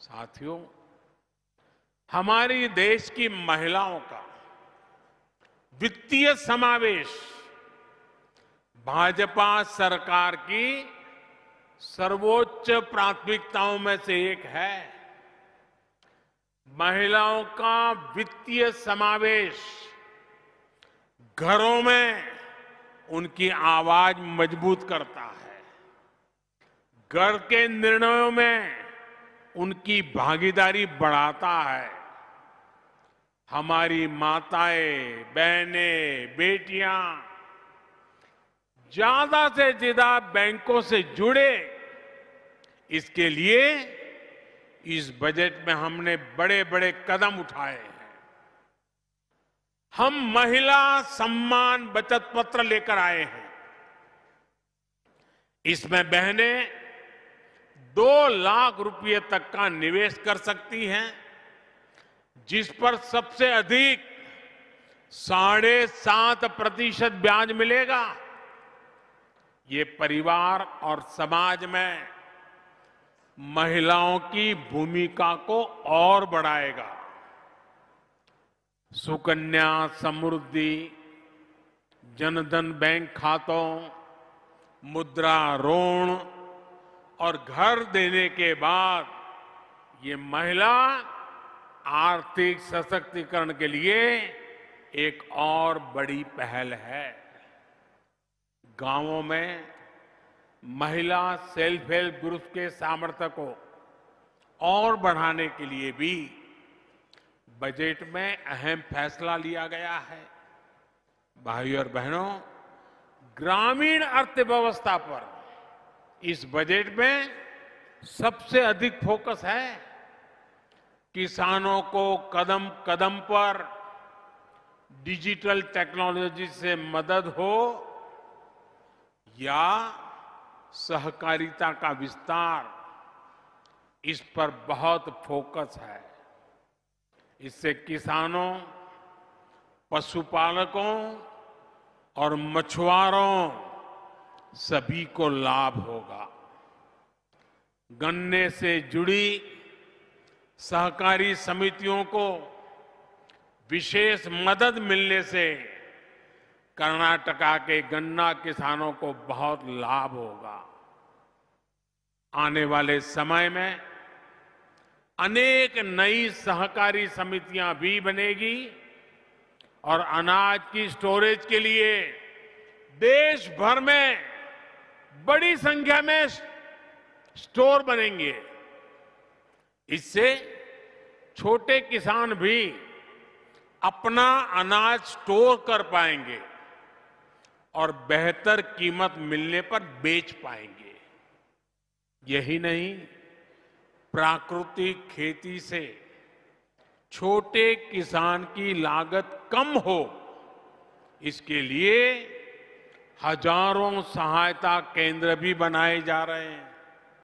साथियों, हमारी देश की महिलाओं का वित्तीय समावेश भाजपा सरकार की सर्वोच्च प्राथमिकताओं में से एक है। महिलाओं का वित्तीय समावेश घरों में उनकी आवाज़ मज़बूत करता है। घर के निर्णयों में उनकी भागीदारी बढ़ाता है। हमारी माताएँ, बहनें, बेटियाँ ज़्यादा से ज़्यादा बैंकों से जुड़े। इसके लिए इस बजट में हमने बड़े बड़े कदम उठाए हैं। हम महिला सम्मान बचत पत्र लेकर आए हैं। इसमें बहनें दो लाख रुपए तक का निवेश कर सकती हैं, जिस पर सबसे अधिक साढ़े सात प्रतिशत ब्याज मिलेगा। ये परिवार और समाज में महिलाओं की भूमिका को और बढ़ाएगा। सुकन्या समृद्धि, जनधन बैंक खातों, मुद्रा ऋण और घर देने के बाद ये महिला आर्थिक सशक्तिकरण के लिए एक और बड़ी पहल है। गाँवों में महिला सेल्फ हेल्प ग्रुप के सामर्थ्य को और बढ़ाने के लिए भी बजट में अहम फैसला लिया गया है। भाई और बहनों, ग्रामीण अर्थव्यवस्था पर इस बजट में सबसे अधिक फोकस है किसानों को कदम कदम पर डिजिटल टेक्नोलॉजी से मदद हो या सहकारिता का विस्तार, इस पर बहुत फोकस है। इससे किसानों, पशुपालकों और मछुआरों सभी को लाभ होगा। गन्ने से जुड़ी सहकारी समितियों को विशेष मदद मिलने से कर्नाटका के गन्ना किसानों को बहुत लाभ होगा। आने वाले समय में अनेक नई सहकारी समितियाँ भी बनेगी और अनाज की स्टोरेज के लिए देश भर में बड़ी संख्या में स्टोर बनेंगे। इससे छोटे किसान भी अपना अनाज स्टोर कर पाएँगे और बेहतर कीमत मिलने पर बेच पाएँगे। यही नहीं, प्राकृतिक खेती से छोटे किसान की लागत कम हो, इसके लिए हज़ारों सहायता केंद्र भी बनाए जा रहे हैं।